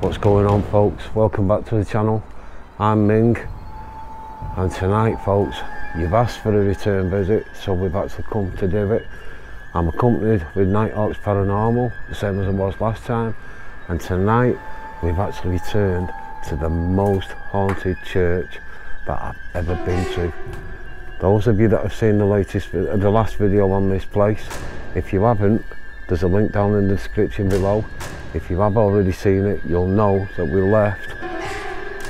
What's going on folks? Welcome back to the channel. I'm Ming and tonight folks you've asked for a return visit so we've actually come to do it. I'm accompanied with Nighthawks Paranormal the same as I was last time and tonight we've actually returned to the most haunted church that I've ever been to. Those of you that have seen the latest, the last video on this place, if you haven't, there's a link down in the description below if you have already seen it you'll know that we left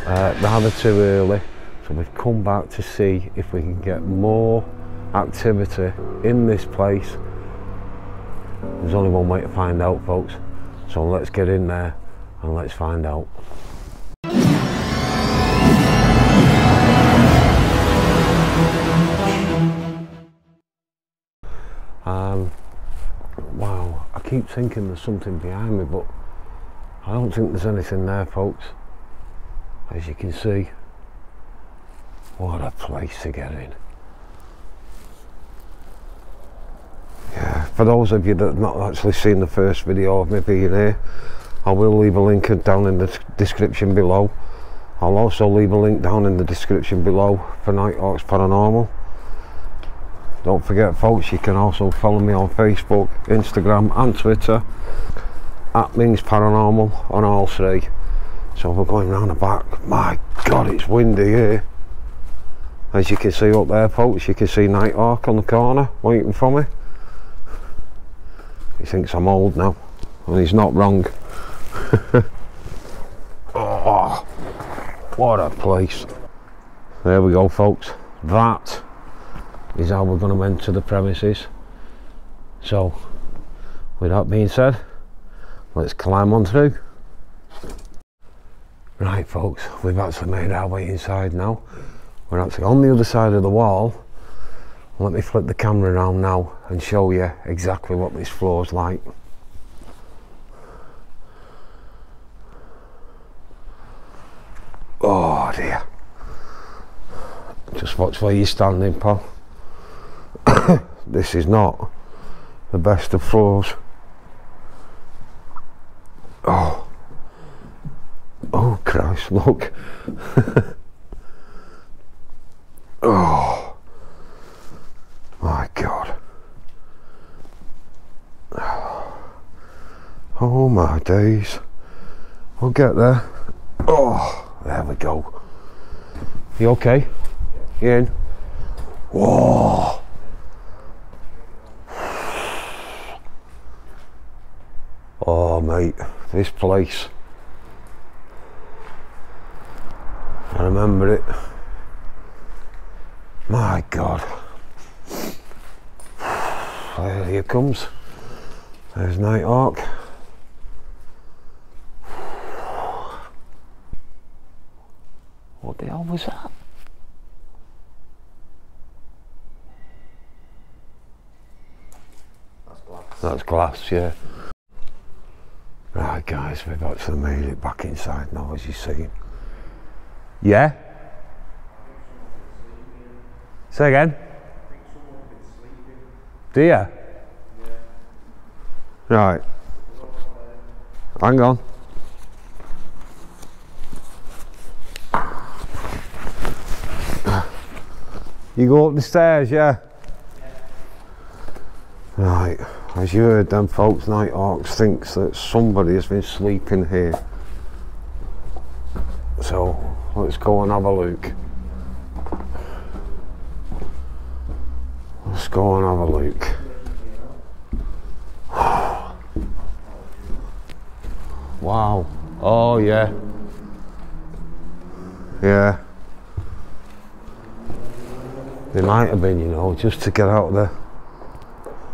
uh, rather too early. So we've come back to see if we can get more activity in this place. There's only one way to find out folks. So let's get in there and let's find out. Um, wow I keep thinking there's something behind me but I don't think there's anything there folks. As you can see what a place to get in. Yeah for those of you that have not actually seen the first video of me being here I will leave a link down in the description below. I'll also leave a link down in the description below for Nighthawks Paranormal don't forget folks, you can also follow me on Facebook, Instagram and Twitter at Mings Paranormal on all three. So we're going round the back. My God, it's windy here. As you can see up there folks, you can see Nighthawk on the corner waiting for me. He thinks I'm old now, and he's not wrong. oh, what a place. There we go folks. That is how we're going to enter the premises. So with that being said let's climb on through. Right folks we've actually made our way inside now. We're actually on the other side of the wall. Let me flip the camera around now and show you exactly what this floor is like. Oh dear. Just watch where you're standing pal this is not the best of floors. Oh, oh Christ, look. oh, my God. Oh my days. We'll get there. Oh, there we go. You okay? You in? Whoa. Oh mate, this place. I remember it. My God. There he comes. There's Nighthawk. What the hell was that? That's glass. That's yeah. Right guys, we've actually made it back inside now as you see. Yeah? Say again? Do you? Right. Hang on. You go up the stairs, yeah? Right, as you heard them folks, Nighthawks thinks that somebody has been sleeping here. So, let's go and have a look. Let's go and have a look. Wow. Oh yeah. Yeah. They might have been, you know, just to get out of the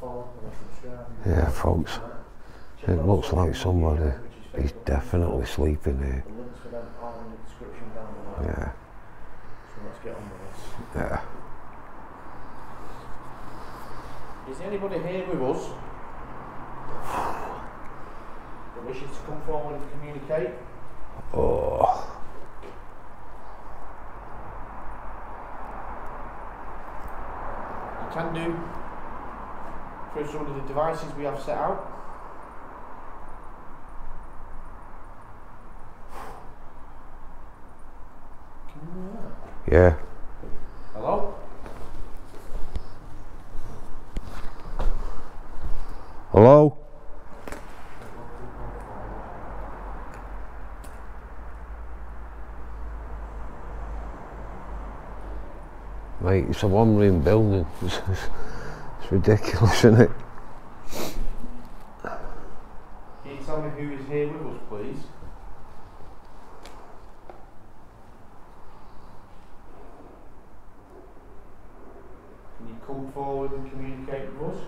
follow, or subscribe. Yeah, folks. It looks like somebody. is definitely sleeping here. The links for them are in the description down below. Yeah. So let's get on with this. Yeah. Is there anybody here with us that wishes to come forward and communicate? Oh. You can do through some of the devices we have set out. Can you hear that? Yeah. Hello? Hello? Mate, it's a one room building. It's, it's ridiculous, isn't it? Can you tell me who is here with us, please? Can you come forward and communicate with us?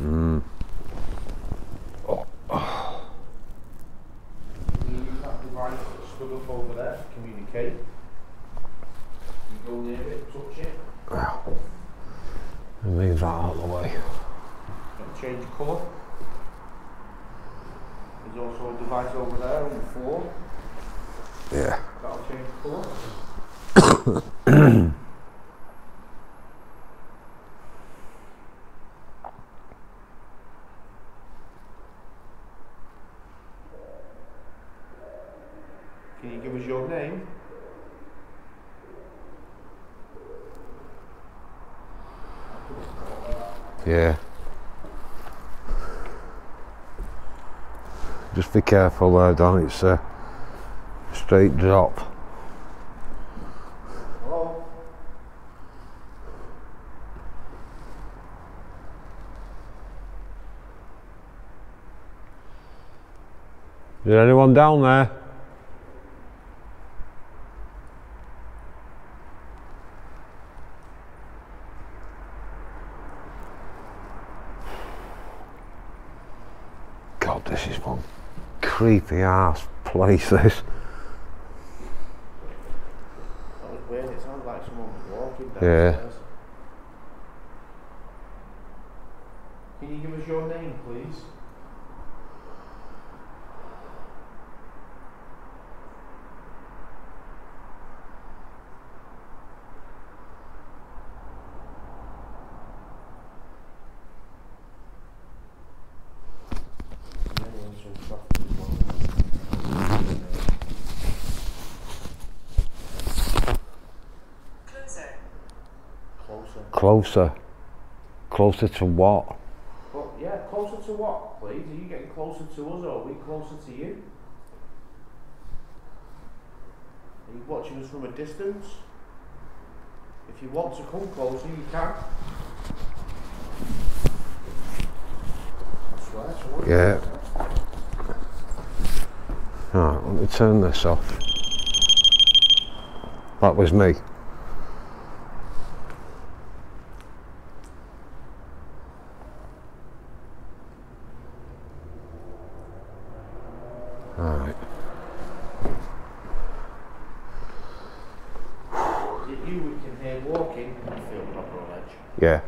Mm. Can you use that device that's stood up over there to communicate? You go near it, touch it, Move that out of the way. and change the colour. There's also a device over there on the floor Yeah. that'll change the colour. Can you give us your name? Yeah. Just be careful there, Don. It's a straight drop. Hello? Is there anyone down there? God, this is one creepy ass place. This. That was weird. It sounded like someone was walking Yeah. downstairs. Can you give us your name, please? And anyone so traffic as well. Closer. Closer. Closer. To what? Well, yeah, closer to what, please? Are you getting closer to us or are we closer to you? Are you watching us from a distance? If you want to come closer, you can. I swear, someone- Yeah. Right, let me turn this off. That was me. Alright. Is it you we can hear walking and feel proper on edge? Yeah.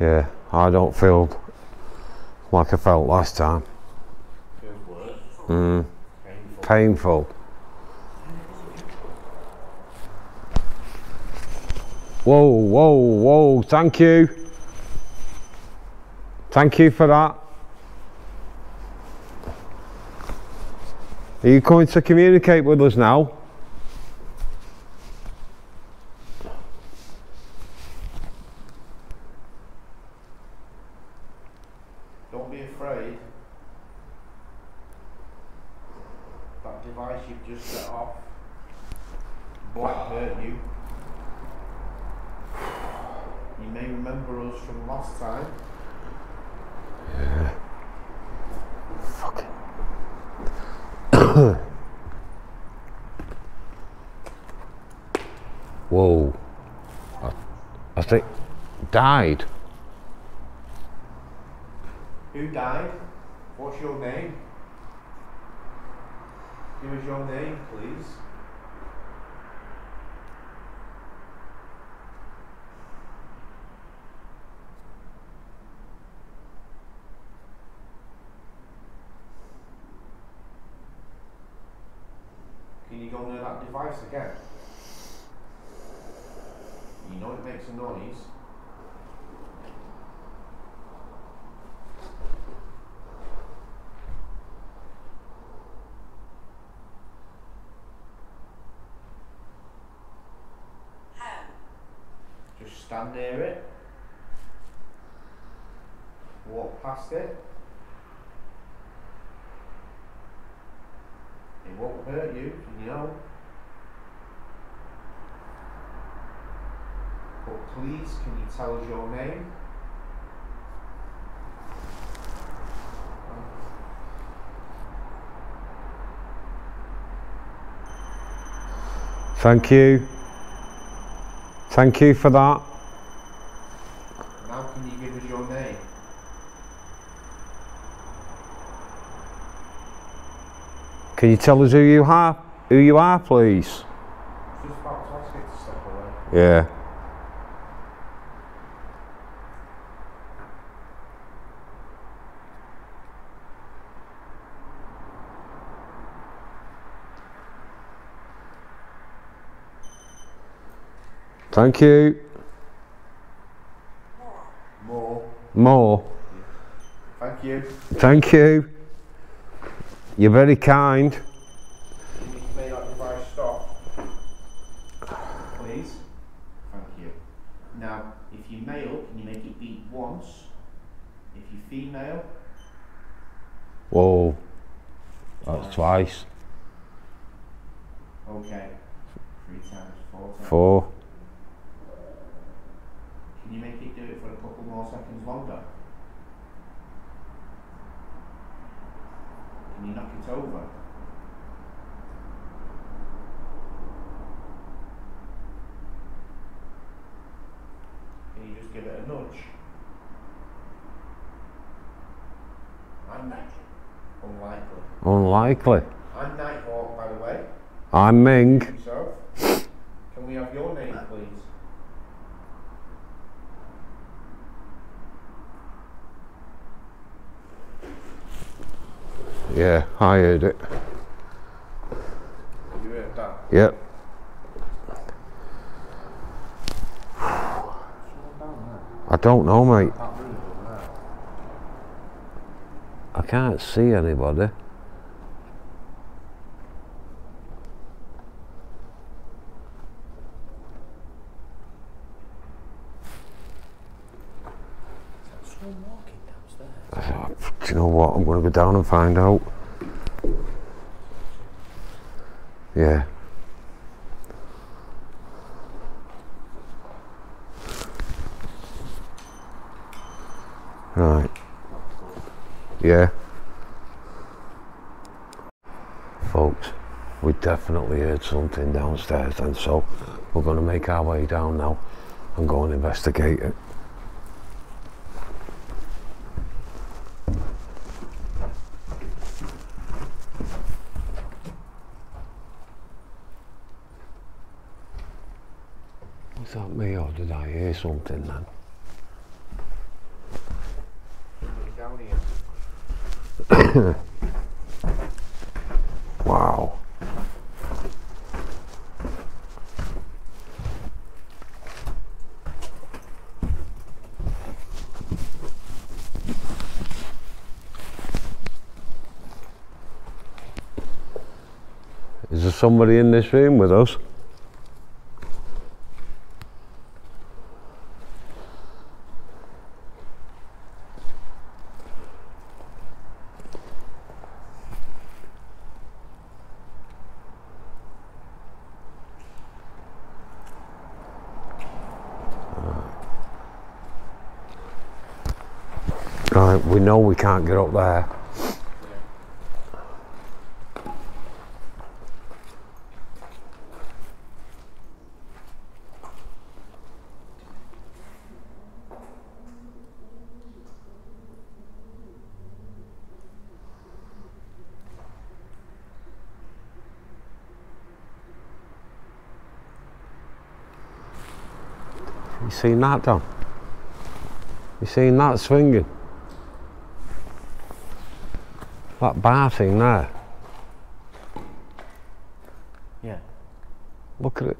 Yeah, I don't feel like I felt last time. Mm, Painful. painful. Whoa, whoa, whoa, thank you. Thank you for that. Are you going to communicate with us now? Don't be afraid. That device you've just set off won't ah. hurt you. You may remember us from last time. Yeah. Fucking. Whoa. I, I think. Died. Who died? What's your name? Your name, please. Can you go near that device again? You know it makes a noise. Just stand near it. Walk past it. It won't hurt you, you know. But please, can you tell us your name? Thank you. Thank you for that. Now, can you give us your name? Can you tell us who you are? Who you are, please? Just about to ask it to step away. Yeah. Thank you. More. More. Thank you. Thank you. You're very kind. Can you make that? Please. Thank you. Now, if you're male, can you make it beat once? If you're female, Whoa. That's twice. okay. Three times, four times. Four. Can you make it do it for a couple more seconds longer? Can you it over? Can you just give it a nudge? I'm unlikely. Unlikely. I'm Nighthawk, by the way. I'm Ming. Yourself. Can we have your name, please? Yeah, I heard it. You heard that? Yep. I don't know, mate. That room over there. I can't see anybody. Someone walking downstairs. I thought, Do you know what? I'm going to go down and find out. Yeah. Right. Yeah. Folks, we definitely heard something downstairs and so we're going to make our way down now and go and investigate it. Was that me or did I hear something then? Somebody down here. Wow. Is there somebody in this room with us? Can't, we know we can't get up there. You seen that, Don? You seen that swinging? That bar thing there. Yeah. Look at it.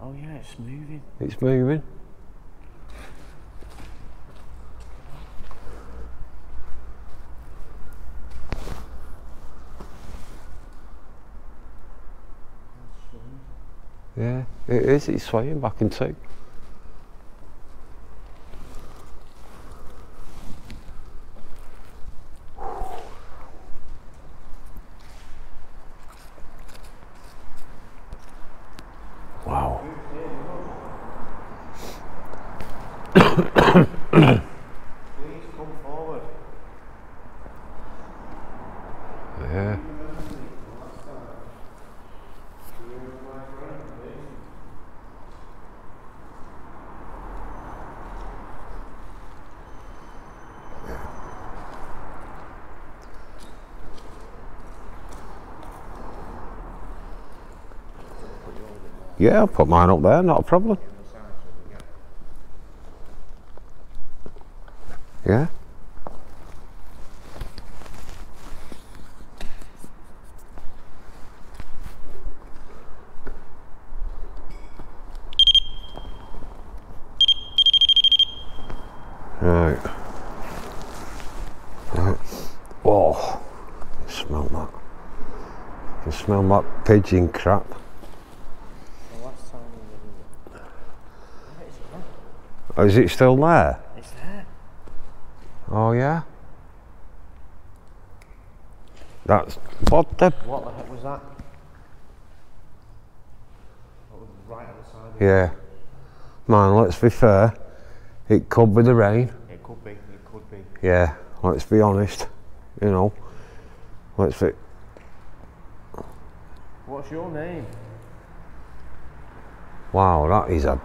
Oh yeah, it's moving. It's moving. Yeah, it is. It's swaying back and two. Wow. Please come forward. Yeah. Yeah, I'll put mine up there, not a problem. Yeah. Right. Oh, smell that. You smell that pigeon crap. The last time we were in It's there. Oh, is it still there? It's there. Oh yeah. That's what the What the heck was that? Was right on the side of yeah. Man, let's be fair. It could be the rain. It could be, it could be. Yeah, let's be honest. You know. Let's be What's your name? Wow, that is a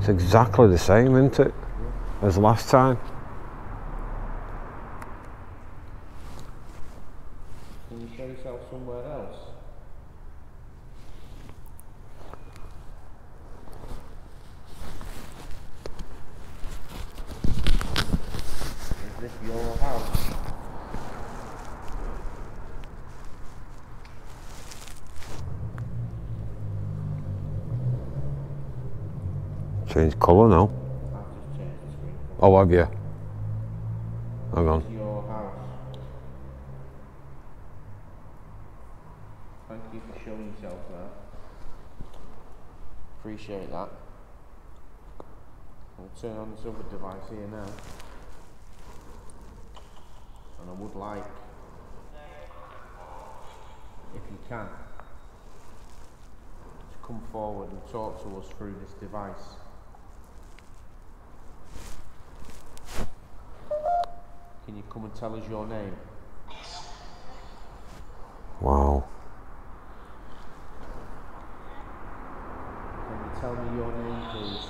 It's exactly the same, isn't it? As last time. Can you show yourself somewhere else? Is this your house? Change colour now. I've just changed the screen. Oh have you? Hang on. This is your house. Thank you for showing yourself there. Appreciate that. I'll turn on this other device here now. And I would like, if you can, to come forward and talk to us through this device. Can you come and tell us your name? Wow. Can you tell me your name, please?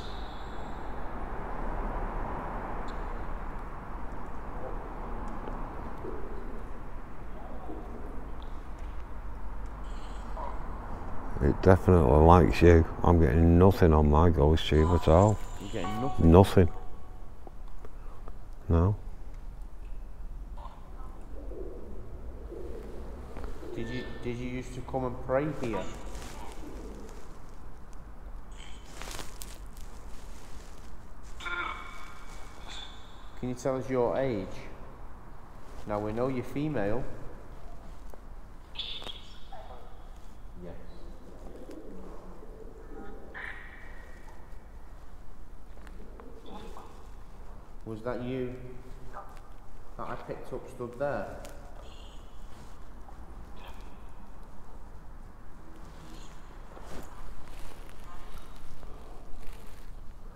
It definitely likes you. I'm getting nothing on my ghost tube at all. You're getting nothing. Nothing. No. Did you did you used to come and pray here? Can you tell us your age? Now we know you're female. That you that I picked up stood there?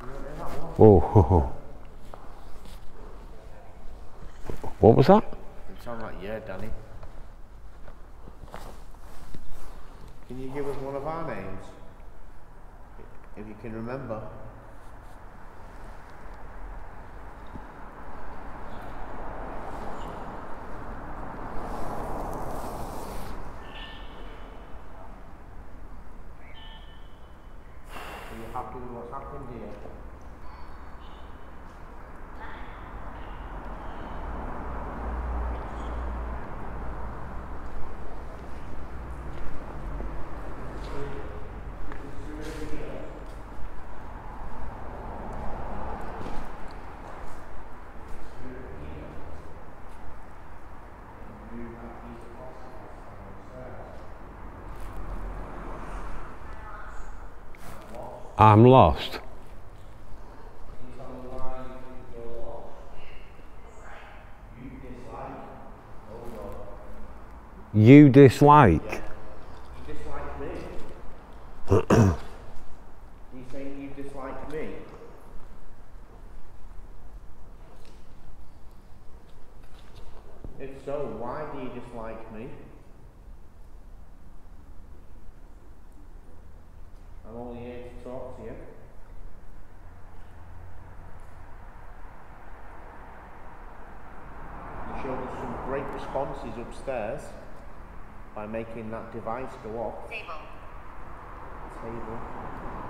You want to Oh, ho, ho. What was that? You sound like yeah, Danny. Can you give us one of our names? If you can remember. Are you happy with what's happened here? I'm lost. You dislike? You dislike me? you saying you dislike me? If so, why do you dislike me? I'm only here to talk to you. You showed us some great responses upstairs by making that device go off. Table. Table.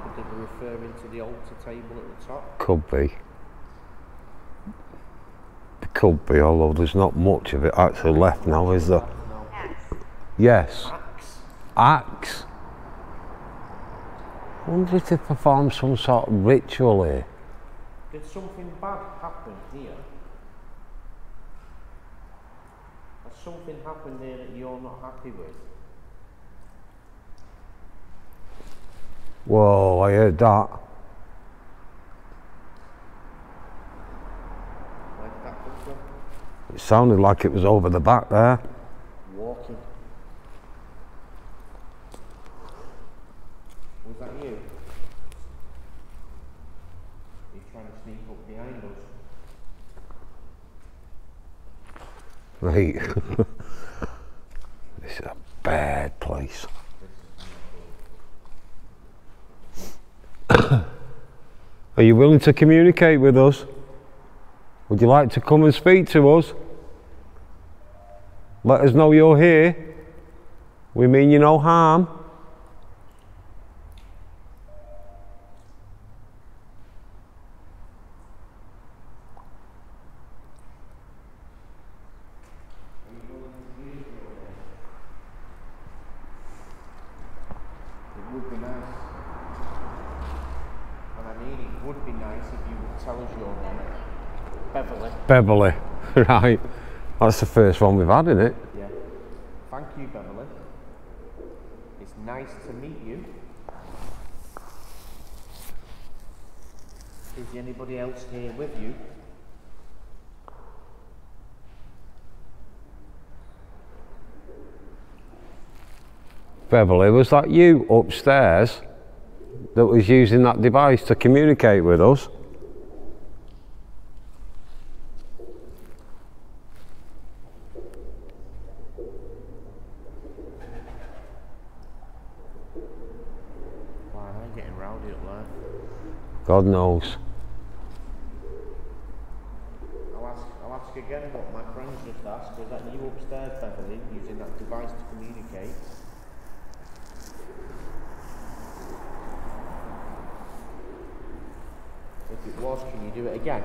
Could they be referring to the altar table at the top? Could be. It could be, although there's not much of it actually left now, is there? No. X. Yes. Axe. Axe. I wonder if they perform some sort of ritual here. Did something bad happen here? Has something happened here that you're not happy with? Whoa, I heard that. Like that picture? It sounded like it was over the back there. Walking. Was that you? You're trying to sneak up behind us. Right. this is a bad place. Are you willing to communicate with us? Would you like to come and speak to us? Let us know you're here. We mean you no harm. It would be nice. And I mean, it would be nice if you would tell us your name. Beverly. Beverly. right. That's the first one we've had, isn't it? Yeah. Thank you, Beverly. It's nice to meet you. Is anybody else here with you? Beverly, was that you upstairs that was using that device to communicate with us? Why, I'm getting rowdy up there. God knows. I'll ask, I'll ask again what my friends just asked. Was that you upstairs, Beverly, using that device to communicate? If it was, can you do it again?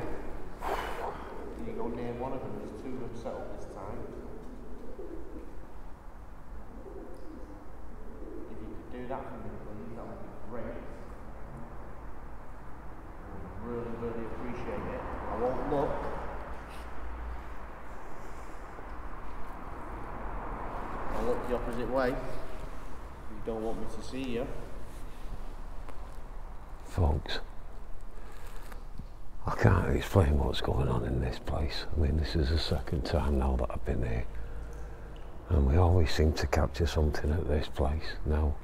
different way. You don't want me to see you. Folks, I can't explain what's going on in this place. I mean, this is the second time now that I've been here. And we always seem to capture something at this place. Now,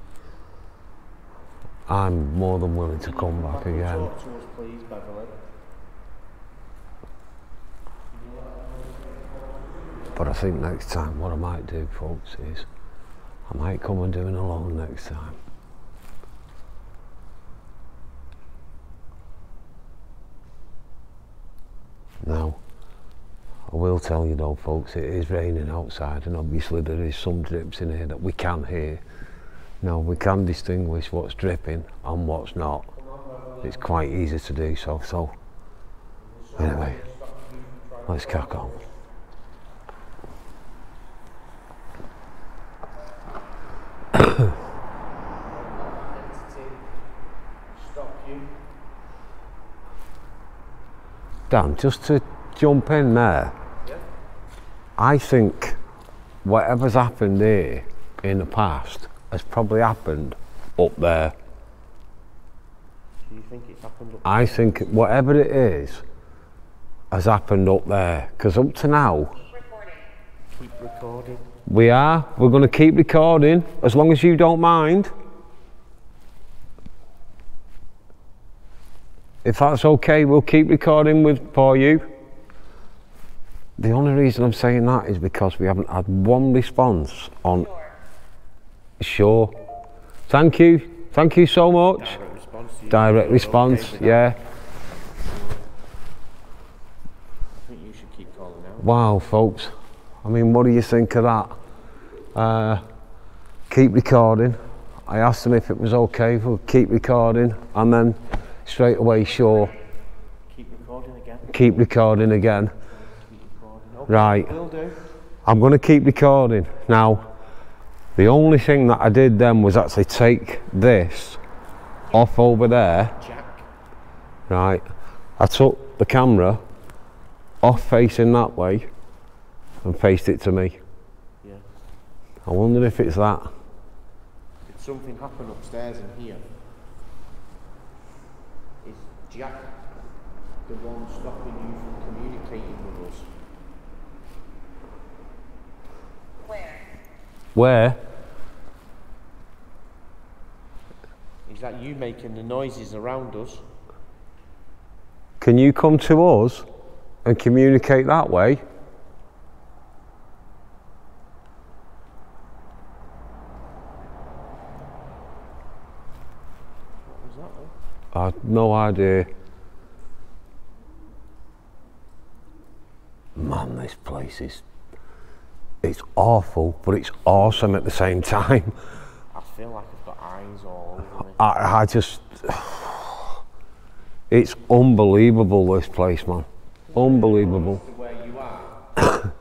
I'm more than willing to come back, back again. Talk to us, please, Beverly. But I think next time what I might do, folks, is I might come and do an alone next time. Now, I will tell you though, folks, it is raining outside, and obviously there is some drips in here that we can hear. Now, we can distinguish what's dripping and what's not. It's quite easy to do so, so anyway, let's crack on. Dan, just to jump in there, Yeah. I think whatever's happened here in the past has probably happened up there. Do you think it's happened up I think whatever it is has happened up there. Because up to now, Keep recording. we are, we're going to keep recording as long as you don't mind. If that's okay, we'll keep recording with for you. The only reason I'm saying that is because we haven't had one response on sure. Thank you. Thank you so much. Direct response. Direct response, okay yeah. I think you should keep calling out. Wow, folks. I mean, what do you think of that? Uh, keep recording. I asked them if it was okay. We'll keep recording, and then straight away, sure. Keep recording again. Keep recording again. Keep recording. Okay, Right. Will do. I'm going to keep recording now. The only thing that I did then was actually take this off over there. Jack. Right. I took the camera off facing that way and faced it to me. Yeah. I wonder if it's that. Did something happen upstairs in here? Is Jack the one stopping you from communicating with us? Where? Where? Is that you making the noises around us? Can you come to us and communicate that way? What was that then? I have no idea. Man, this place is. It's awful, but it's awesome at the same time. I feel like I've got eyes all over me. I, I just. It's unbelievable, this place, man. Unbelievable. Where you are.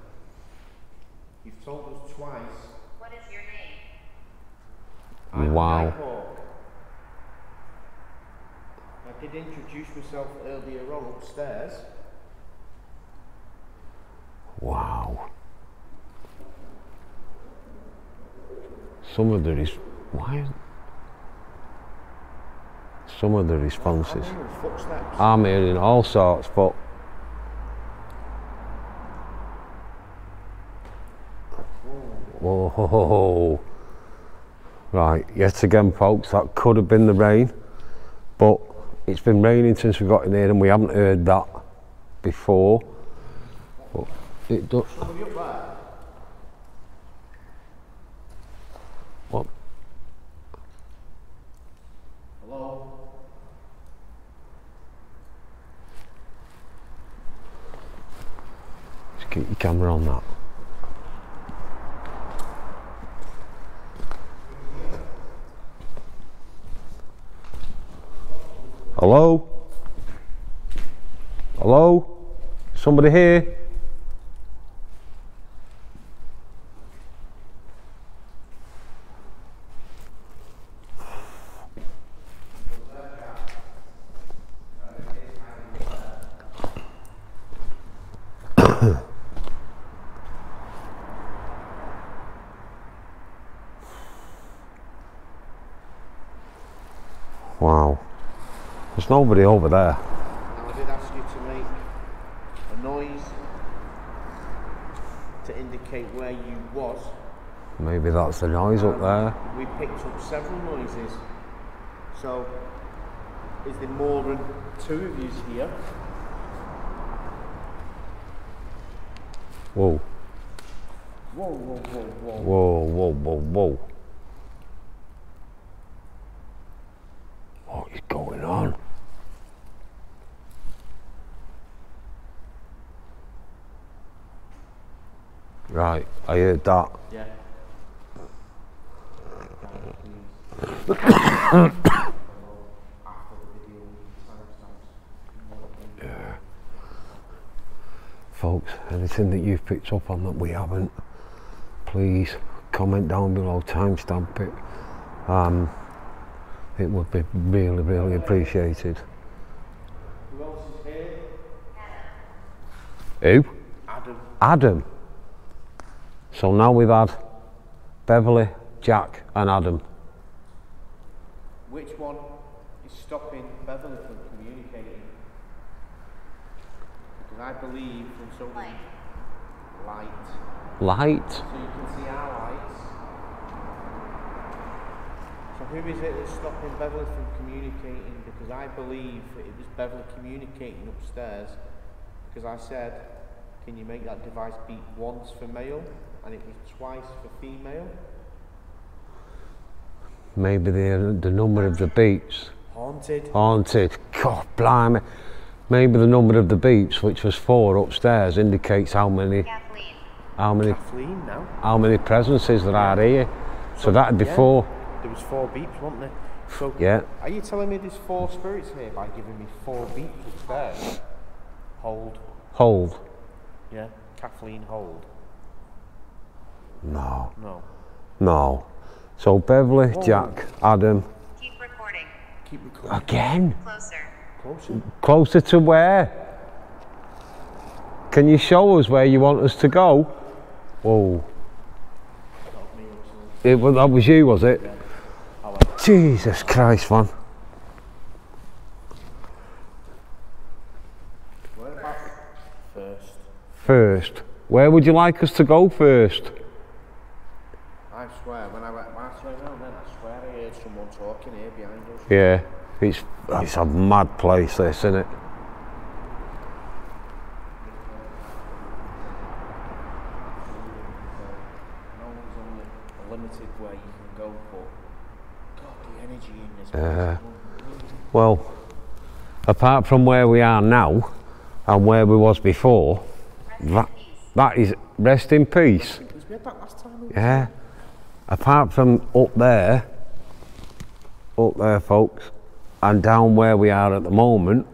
You've told us twice. What is your name? Wow. Nighthawk. I did introduce myself earlier on upstairs. Wow. Some of the res- why? Some of the responses. I'm hearing. I'm hearing all sorts, but whoa, right. Yet again, folks, that could have been the rain, but it's been raining since we got in here, and we haven't heard that before. But it does. What? Hello? Just keep your camera on that. Hello? Hello? Somebody here? Wow. There's nobody over there. Now I did ask you to make a noise to indicate where you was. Maybe that's the noise up um, there. We picked up several noises. So, is there more than two of yous here? Whoa. Whoa, whoa, whoa, whoa. Whoa, whoa, whoa, whoa. What is going on? Right, I heard that. Yeah. After the video, timestamps. Folks, anything that you've picked up on that we haven't, please comment down below, timestamp it. Um, it would be really, really appreciated. Who else is here? Who? Adam. Adam. So now we've had Beverly, Jack, and Adam. Which one is stopping Beverly from communicating? Because I believe from some Light. light. Light. So you can see our lights. So who is it that's stopping Beverly from communicating? Because I believe it was Beverly communicating upstairs. Because I said, can you make that device beep once for male and it was twice for female? Maybe the, the number of the beeps. Haunted. Haunted. God blimey. Maybe the number of the beeps, which was four upstairs, indicates how many Kathleen. how many Kathleen now. how many presences there are here. So that'd be yeah. four. There was four beeps, weren't there? So Yeah. are you telling me there's four spirits here by giving me four beeps upstairs? Hold. Hold. Yeah. Kathleen hold. No. No. No. So Beverly, oh. Jack, Adam. Keep recording. Keep recording. Again? Closer. Closer. Closer to where? Can you show us where you want us to go? Whoa. Not me, actually. It, was- that was you, was it? I went. Jesus Christ, man. Where about first? First. Where would you like us to go first? I swear, when I went I turned around then, I swear I heard someone talking here behind us. Yeah. It's, it's a mad place, this, isn't it? No one's only a limited where you can go, but God, the energy in this uh-huh. Yeah. Well, apart from where we are now and where we was before, that, that is rest in peace. Because we had that last time. we were- Yeah. Apart from up there, up there, folks, and down where we are at the moment,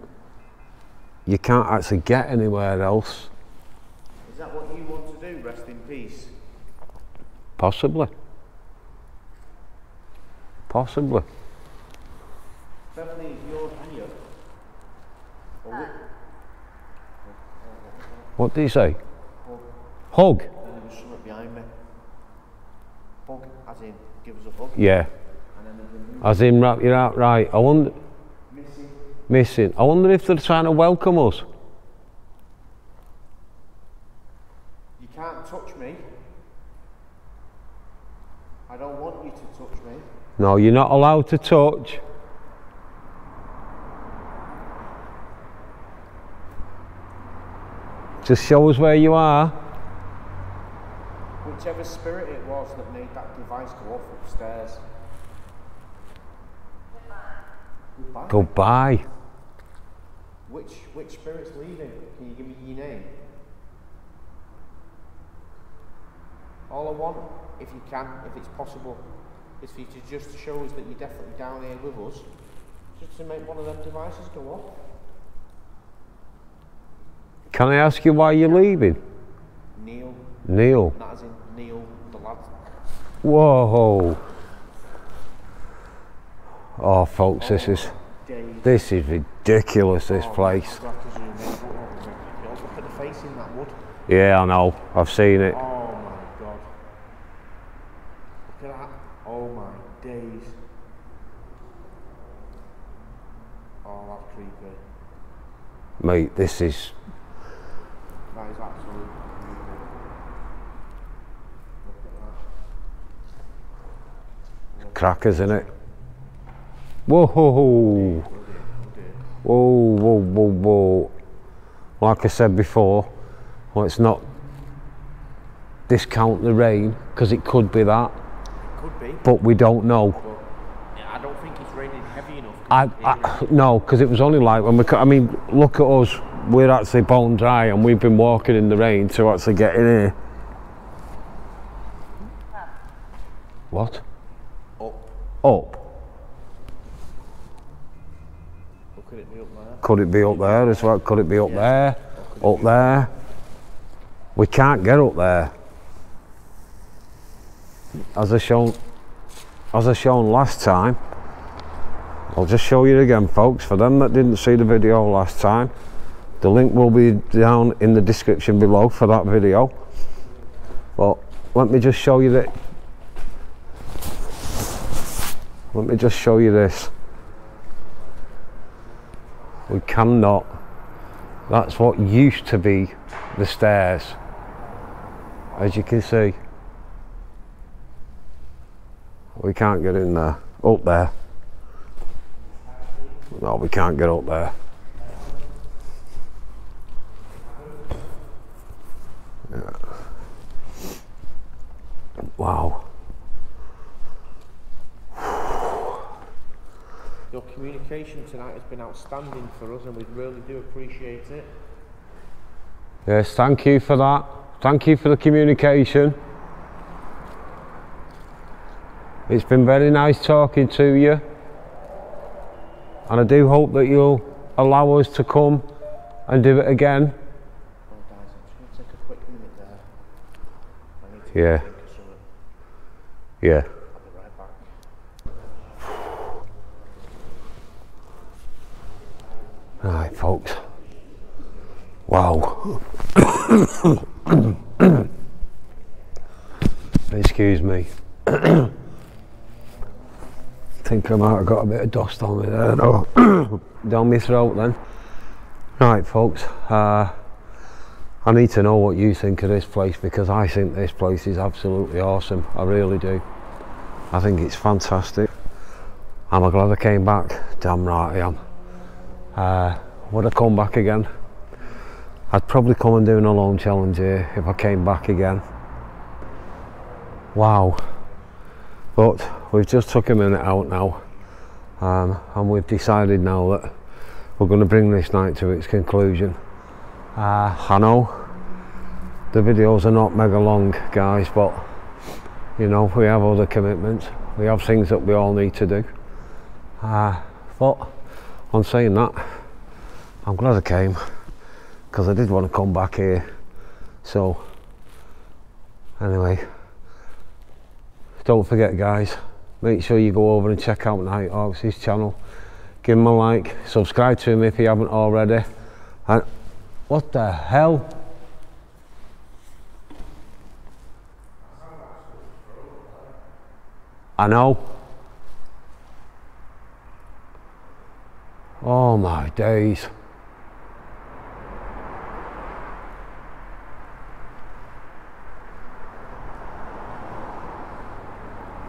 you can't actually get anywhere else. Is that what you want to do? Rest in peace. Possibly. Possibly. Beverly, is yours here? Or Uh, What did he say? Hug. Hug? Then there was something behind me. Hug, as in, give us a hug. Yeah. And then there's a new As in, right, you're out, right. I wonder, missing. missing. I wonder if they're trying to welcome us. You can't touch me. I don't want you to touch me. No, you're not allowed to touch. Just show us where you are. Whichever spirit it was that made that device go off upstairs. Goodbye. Goodbye. Which which spirit's leaving? Can you give me your name? All I want, if you can, if it's possible, is for you to just show us that you're definitely down here with us, just to make one of them devices go off. Can I ask you why you're leaving? Neil, Neil. not as in Neil, the lad. Whoa. Oh, folks, this is this is ridiculous. This Oh, place. I'll have to zoom in. Ridiculous. Look at the face in that wood. Yeah, I know. I've seen it. Oh my god. Look at that. Oh my days. Oh, that's creepy. Mate, this is That is absolutely creepy. Look at that. Crackers, in it? Whoa. Whoa, whoa, whoa, whoa. Like I said before, let's not discount the rain because it could be that, Could be, but we don't know. but I don't think it's raining heavy enough. I, I no, because it was only like when we. I mean, look at us. We're actually bone dry, and we've been walking in the rain to actually get in here. What? Up. Look at it be up there. Could it be up there as well? Could it be up there? Up there? We can't get up there. As I shown, as I shown last time. I'll just show you again, folks. For them that didn't see the video last time, the link will be down in the description below for that video. But let me just show you that. Let me just show you this. We cannot. That's what used to be the stairs. As you can see. We can't get in there. Up there. No, we can't get up there. Yeah. Wow. Communication tonight has been outstanding for us, and we really do appreciate it. Yes, thank you for that. Thank you for the communication. It's been very nice talking to you. And I do hope that you'll allow us to come and do it again. Well, guys, I'm just going to take a quick minute there. I need to Yeah. drink of something. Yeah. I'll be right back. Right, folks. Wow. Excuse me. think I might have got a bit of dust on me there. No. Down my throat then. Right, folks. Uh, I need to know what you think of this place because I think this place is absolutely awesome. I really do. I think it's fantastic. Am I glad I came back? Damn right I am. Uh, would I come back again? I'd probably come and do an alone challenge here if I came back again. Wow. But we've just took a minute out now um, and we've decided now that we're going to bring this night to its conclusion. Uh, I know the videos are not mega long guys but you know we have other commitments. We have things that we all need to do. Uh, but on saying that I'm glad I came because I did want to come back here. So anyway don't forget guys make sure you go over and check out Night Hawks his channel. Give him a like subscribe to him if you haven't already. And what the hell? I know. Oh my days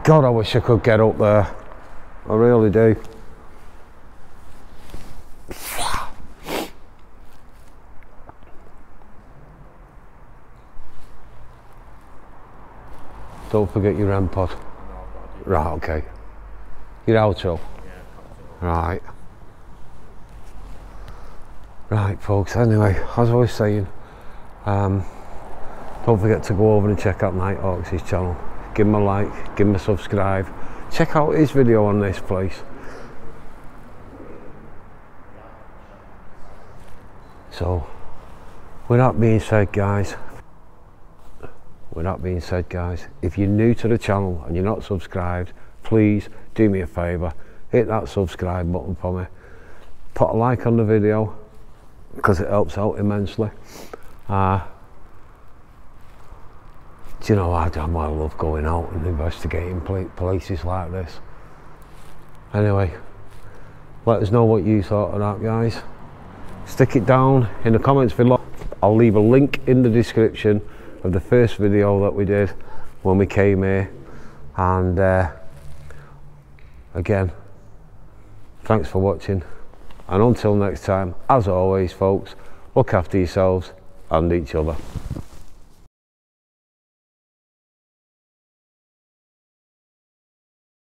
God, I wish I could get up there. I really do. Don't forget your REM pod. Right, okay. Your outro. Right. Right, folks. Anyway, as I was saying, um, don't forget to go over and check out Night Hawks' channel. Give him a like, give him a subscribe. Check out his video on this place. So, with that being said, guys, with that being said, guys, if you're new to the channel and you're not subscribed, please do me a favour, hit that subscribe button for me. Put a like on the video because it helps out immensely. Uh, do you know I damn well love going out and investigating places like this. Anyway, let us know what you thought of that, guys. Stick it down in the comments below. I'll leave a link in the description of the first video that we did when we came here. And uh, again, thanks for watching. And until next time, as always, folks, look after yourselves and each other.